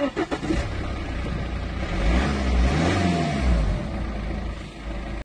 Ha, ha, ha.